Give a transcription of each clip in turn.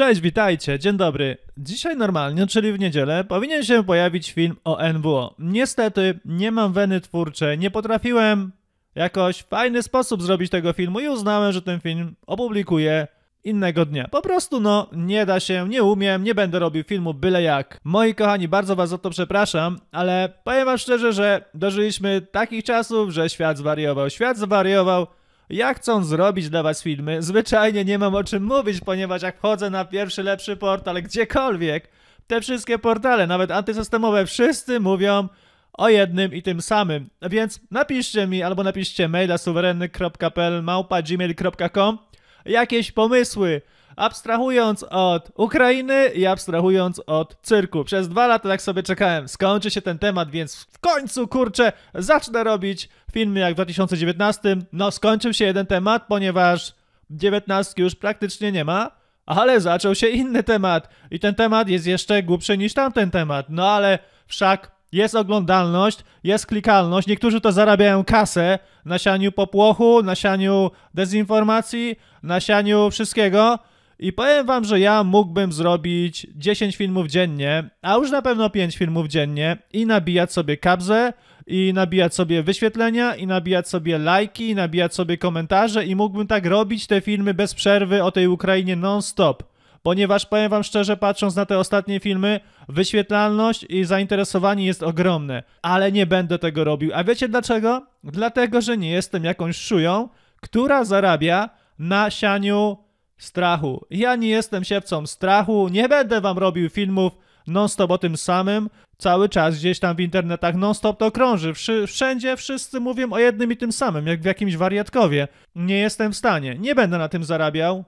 Cześć, witajcie, dzień dobry. Dzisiaj normalnie, czyli w niedzielę, powinien się pojawić film o NWO. Niestety, nie mam weny twórczej, nie potrafiłem jakoś w fajny sposób zrobić tego filmu i uznałem, że ten film opublikuję innego dnia. Po prostu no, nie da się, nie umiem, nie będę robił filmu byle jak. Moi kochani, bardzo was za to przepraszam, ale powiem wam szczerze, że dożyliśmy takich czasów, że świat zwariował. Świat zwariował, ja chcąc zrobić dla was filmy, zwyczajnie nie mam o czym mówić, ponieważ jak wchodzę na pierwszy lepszy portal, gdziekolwiek, te wszystkie portale, nawet antysystemowe, wszyscy mówią o jednym i tym samym. Więc napiszcie mi albo napiszcie maila suwerenny.pl małpa.gmail.com jakieś pomysły, abstrahując od Ukrainy i abstrahując od cyrku. Przez dwa lata tak sobie czekałem, skończy się ten temat, więc w końcu, kurczę, zacznę robić filmy jak w 2019. No, skończył się jeden temat, ponieważ 19 już praktycznie nie ma, ale zaczął się inny temat i ten temat jest jeszcze głupszy niż tamten temat. No ale wszak jest oglądalność, jest klikalność, niektórzy to zarabiają kasę na sianiu popłochu, na sianiu dezinformacji, na sianiu wszystkiego. I powiem wam, że ja mógłbym zrobić 10 filmów dziennie, a już na pewno 5 filmów dziennie i nabijać sobie kabzę, i nabijać sobie wyświetlenia, i nabijać sobie lajki, i nabijać sobie komentarze i mógłbym tak robić te filmy bez przerwy o tej Ukrainie non-stop ponieważ powiem wam szczerze, patrząc na te ostatnie filmy, wyświetlalność i zainteresowanie jest ogromne, ale nie będę tego robił. A wiecie dlaczego? Dlatego, że nie jestem jakąś szują, która zarabia na sianiu strachu. Ja nie jestem siewcą strachu, nie będę wam robił filmów non-stop o tym samym, cały czas gdzieś tam w internetach non-stop to krąży. Wszędzie wszyscy mówią o jednym i tym samym, jak w jakimś wariatkowie. Nie jestem w stanie, nie będę na tym zarabiał,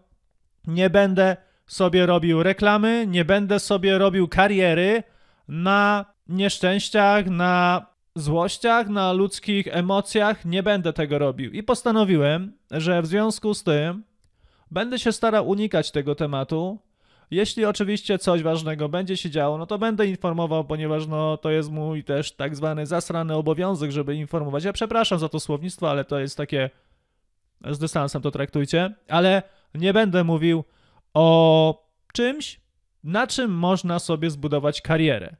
nie będę sobie robił reklamy, nie będę sobie robił kariery na nieszczęściach, na złościach, na ludzkich emocjach, nie będę tego robił. I postanowiłem, że w związku z tym będę się starał unikać tego tematu. Jeśli oczywiście coś ważnego będzie się działo, no to będę informował, ponieważ no to jest mój też tak zwany zasrany obowiązek, żeby informować. Ja przepraszam za to słownictwo, ale to jest takie z dystansem to traktujcie, ale nie będę mówił o czymś, na czym można sobie zbudować karierę.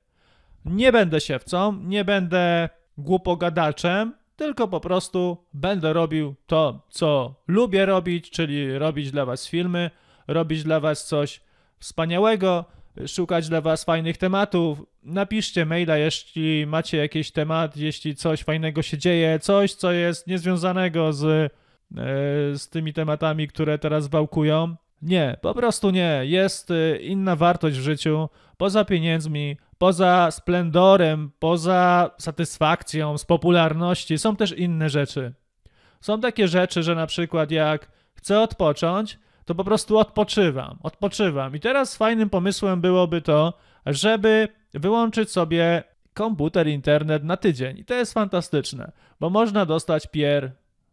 Nie będę siewcą, nie będę głupogadaczem, tylko po prostu będę robił to, co lubię robić, czyli robić dla Was filmy, robić dla Was coś wspaniałego, szukać dla Was fajnych tematów. Napiszcie maila, jeśli macie jakiś temat, jeśli coś fajnego się dzieje, coś, co jest niezwiązanego z, e, z tymi tematami, które teraz wałkują. Nie, po prostu nie. Jest y, inna wartość w życiu poza pieniędzmi, poza splendorem, poza satysfakcją z popularności. Są też inne rzeczy. Są takie rzeczy, że na przykład jak chcę odpocząć, to po prostu odpoczywam, odpoczywam. I teraz fajnym pomysłem byłoby to, żeby wyłączyć sobie komputer, internet na tydzień. I to jest fantastyczne, bo można dostać pier,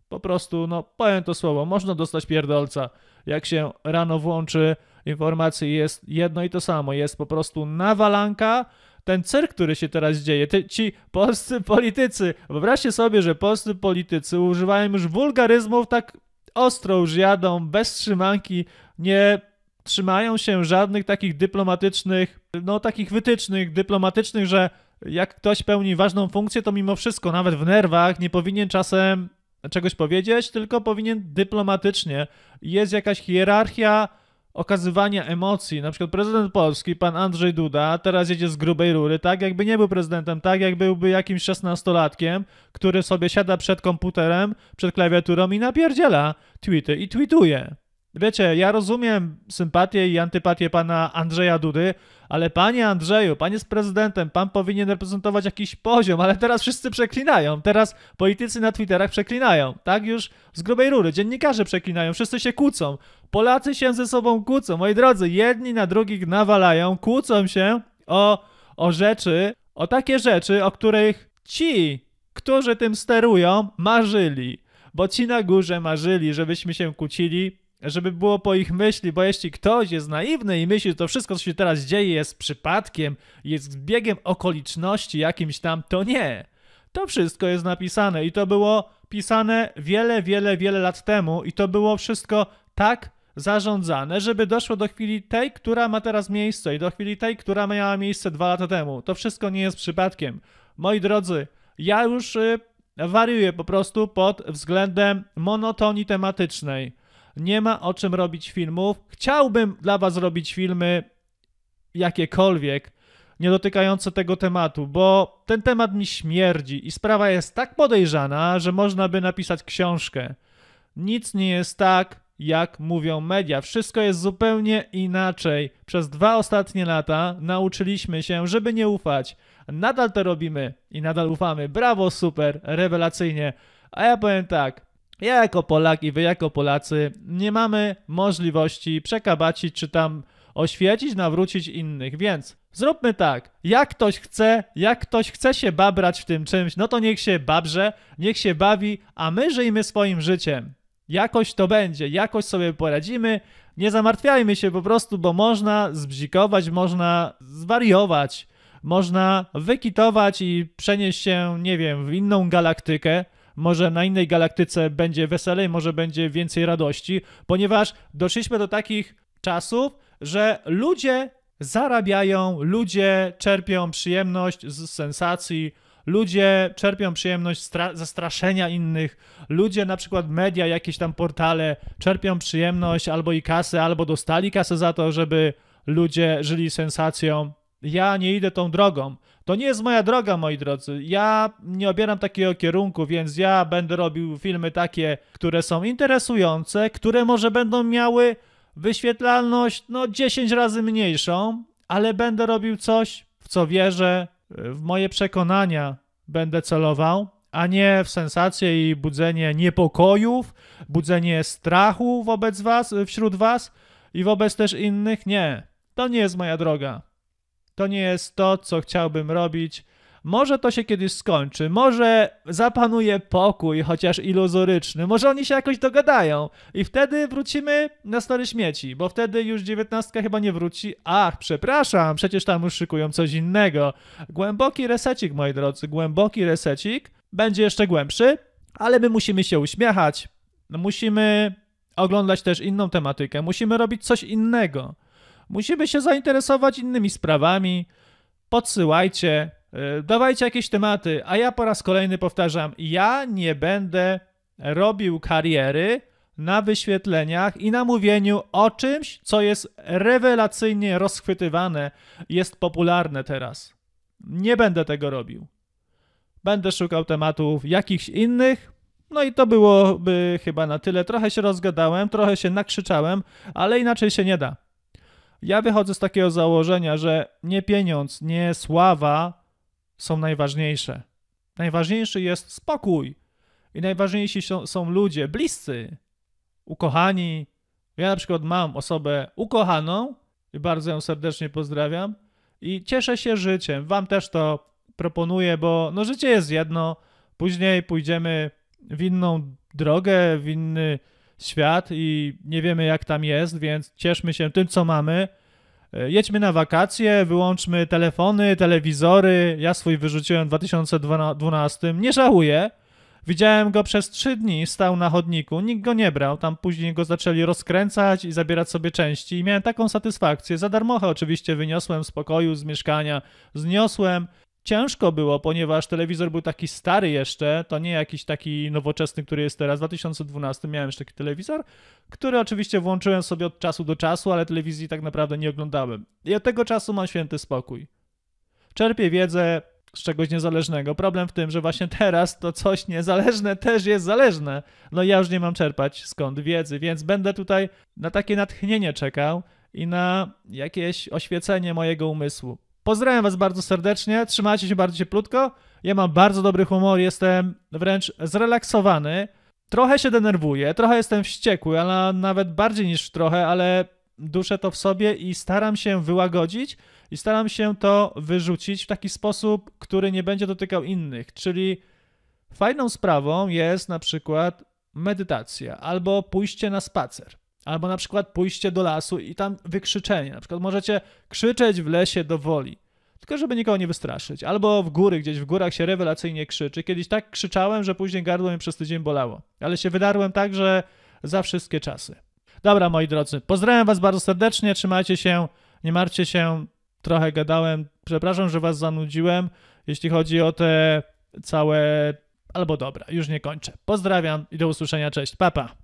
po prostu, no powiem to słowo, można dostać pierdolca jak się rano włączy informacje, jest jedno i to samo, jest po prostu nawalanka, ten cyrk, który się teraz dzieje, ty, ci polscy politycy, wyobraźcie sobie, że polscy politycy używają już wulgaryzmów tak ostro już jadą, bez trzymanki, nie trzymają się żadnych takich dyplomatycznych, no takich wytycznych dyplomatycznych, że jak ktoś pełni ważną funkcję, to mimo wszystko, nawet w nerwach, nie powinien czasem czegoś powiedzieć, tylko powinien dyplomatycznie. Jest jakaś hierarchia okazywania emocji. Na przykład prezydent Polski, pan Andrzej Duda, teraz jedzie z grubej rury, tak jakby nie był prezydentem, tak jak byłby jakimś szesnastolatkiem, który sobie siada przed komputerem, przed klawiaturą i napierdziela tweety i tweetuje. Wiecie, ja rozumiem sympatię i antypatię pana Andrzeja Dudy, ale panie Andrzeju, pan jest prezydentem, pan powinien reprezentować jakiś poziom, ale teraz wszyscy przeklinają. Teraz politycy na Twitterach przeklinają. Tak już z grubej rury. Dziennikarze przeklinają, wszyscy się kłócą. Polacy się ze sobą kłócą. Moi drodzy, jedni na drugich nawalają, kłócą się o, o rzeczy, o takie rzeczy, o których ci, którzy tym sterują, marzyli. Bo ci na górze marzyli, żebyśmy się kłócili, żeby było po ich myśli, bo jeśli ktoś jest naiwny i myśli, że to wszystko, co się teraz dzieje, jest przypadkiem, jest zbiegiem okoliczności jakimś tam, to nie. To wszystko jest napisane i to było pisane wiele, wiele, wiele lat temu i to było wszystko tak zarządzane, żeby doszło do chwili tej, która ma teraz miejsce i do chwili tej, która miała miejsce dwa lata temu. To wszystko nie jest przypadkiem. Moi drodzy, ja już y, wariuję po prostu pod względem monotonii tematycznej. Nie ma o czym robić filmów. Chciałbym dla was robić filmy jakiekolwiek, nie dotykające tego tematu, bo ten temat mi śmierdzi i sprawa jest tak podejrzana, że można by napisać książkę. Nic nie jest tak, jak mówią media. Wszystko jest zupełnie inaczej. Przez dwa ostatnie lata nauczyliśmy się, żeby nie ufać. Nadal to robimy i nadal ufamy. Brawo, super, rewelacyjnie. A ja powiem tak. Ja jako Polak i wy jako Polacy nie mamy możliwości przekabacić czy tam oświecić, nawrócić innych, więc zróbmy tak. Jak ktoś chce, jak ktoś chce się babrać w tym czymś, no to niech się babrze, niech się bawi, a my żyjmy swoim życiem. Jakoś to będzie, jakoś sobie poradzimy. Nie zamartwiajmy się po prostu, bo można zbzikować, można zwariować, można wykitować i przenieść się, nie wiem, w inną galaktykę. Może na innej galaktyce będzie weselej, może będzie więcej radości, ponieważ doszliśmy do takich czasów, że ludzie zarabiają, ludzie czerpią przyjemność z sensacji, ludzie czerpią przyjemność ze straszenia innych, ludzie, na przykład media, jakieś tam portale, czerpią przyjemność albo i kasę, albo dostali kasę za to, żeby ludzie żyli sensacją. Ja nie idę tą drogą. To nie jest moja droga, moi drodzy. Ja nie obieram takiego kierunku, więc ja będę robił filmy takie, które są interesujące, które może będą miały wyświetlalność no 10 razy mniejszą, ale będę robił coś, w co wierzę, w moje przekonania będę celował, a nie w sensację i budzenie niepokojów, budzenie strachu wobec was, wśród was i wobec też innych. Nie, to nie jest moja droga. To nie jest to, co chciałbym robić. Może to się kiedyś skończy, może zapanuje pokój, chociaż iluzoryczny, może oni się jakoś dogadają i wtedy wrócimy na stare śmieci, bo wtedy już dziewiętnastka chyba nie wróci. Ach, przepraszam, przecież tam już szykują coś innego. Głęboki resecik, moi drodzy, głęboki resecik, będzie jeszcze głębszy, ale my musimy się uśmiechać, musimy oglądać też inną tematykę, musimy robić coś innego. Musimy się zainteresować innymi sprawami. Podsyłajcie, E, dawajcie jakieś tematy, a ja po raz kolejny powtarzam, ja nie będę robił kariery na wyświetleniach i na mówieniu o czymś, co jest rewelacyjnie rozchwytywane, jest popularne teraz. Nie będę tego robił. Będę szukał tematów jakichś innych, no i to byłoby chyba na tyle. Trochę się rozgadałem, trochę się nakrzyczałem, ale inaczej się nie da. Ja wychodzę z takiego założenia, że nie pieniądz, nie sława są najważniejsze. Najważniejszy jest spokój. I najważniejsi są, ludzie bliscy, ukochani. Ja na przykład mam osobę ukochaną i bardzo ją serdecznie pozdrawiam i cieszę się życiem. Wam też to proponuję, bo no życie jest jedno, później pójdziemy w inną drogę, w inny świat i nie wiemy jak tam jest, więc cieszmy się tym, co mamy E, jedźmy na wakacje, wyłączmy telefony, telewizory. Ja swój wyrzuciłem w 2012, nie żałuję. Widziałem go przez trzy dni, stał na chodniku, nikt go nie brał. Tam później go zaczęli rozkręcać i zabierać sobie części. I miałem taką satysfakcję. Za darmochę oczywiście wyniosłem z pokoju, z mieszkania, zniosłem ciężko było, ponieważ telewizor był taki stary jeszcze, to nie jakiś taki nowoczesny, który jest teraz. W 2012 miałem już taki telewizor, który oczywiście włączyłem sobie od czasu do czasu, ale telewizji tak naprawdę nie oglądałem. I od tego czasu mam święty spokój. Czerpię wiedzę z czegoś niezależnego. Problem w tym, że właśnie teraz to coś niezależne też jest zależne. No ja już nie mam czerpać skąd wiedzy, więc będę tutaj na takie natchnienie czekał i na jakieś oświecenie mojego umysłu. Pozdrawiam Was bardzo serdecznie, trzymajcie się bardzo cieplutko. Ja mam bardzo dobry humor, jestem wręcz zrelaksowany. Trochę się denerwuję, trochę jestem wściekły, ale nawet bardziej niż trochę, ale duszę to w sobie i staram się wyłagodzić i staram się to wyrzucić w taki sposób, który nie będzie dotykał innych. Czyli fajną sprawą jest na przykład medytacja albo pójście na spacer. Albo na przykład pójście do lasu i tam wykrzyczenie. Na przykład możecie krzyczeć w lesie do woli, tylko żeby nikogo nie wystraszyć. Albo w góry, gdzieś w górach się rewelacyjnie krzyczy. Kiedyś tak krzyczałem, że później gardło mi przez tydzień bolało. Ale się wydarłem tak, że za wszystkie czasy. Dobra, moi drodzy, pozdrawiam was bardzo serdecznie, trzymajcie się, nie martwcie się, trochę gadałem, przepraszam, że was zanudziłem, jeśli chodzi o te całe... Albo dobra, już nie kończę. Pozdrawiam i do usłyszenia, cześć, papa.